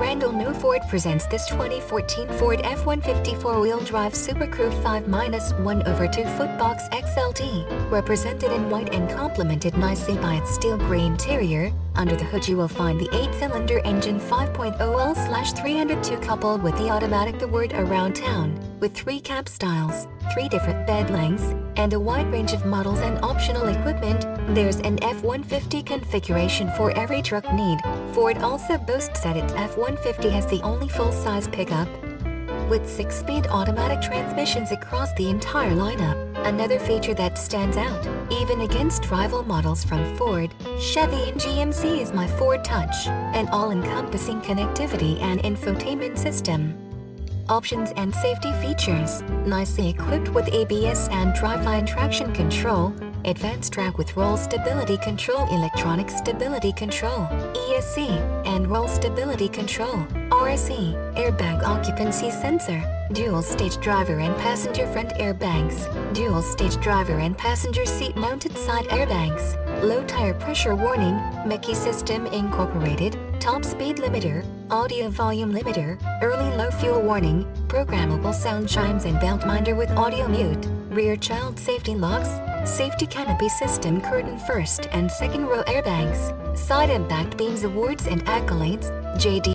Randall Noe Ford presents this 2014 Ford F-150 four-wheel drive SuperCrew 5-1 over 2 foot box XLT, represented in white and complemented nicely by its steel gray interior. Under the hood you will find the 8-cylinder engine 5.0L-302 coupled with the automatic the word around town, with 3 cab styles, 3 different bed lengths, and a wide range of models and optional equipment, there's an F-150 configuration for every truck need. Ford also boasts that its F-150 has the only full-size pickup with 6-speed automatic transmissions across the entire lineup. Another feature that stands out, even against rival models from Ford, Chevy and GMC is MyFord Touch, an all-encompassing connectivity and infotainment system. Options and safety features, nicely equipped with ABS and driveline traction control, AdvanceTrac with roll stability control electronic stability control, ESC, and roll stability control, RSC, airbag occupancy sensor, dual stage driver and passenger front airbags, dual stage driver and passenger seat mounted side airbags, low tire pressure warning, MyKey system incorporated, top speed limiter, audio volume limiter, early low fuel warning, programmable sound chimes and Beltminder with audio mute, rear child safety locks, safety canopy system curtain first and second row airbags, side impact beams awards and accolades, JD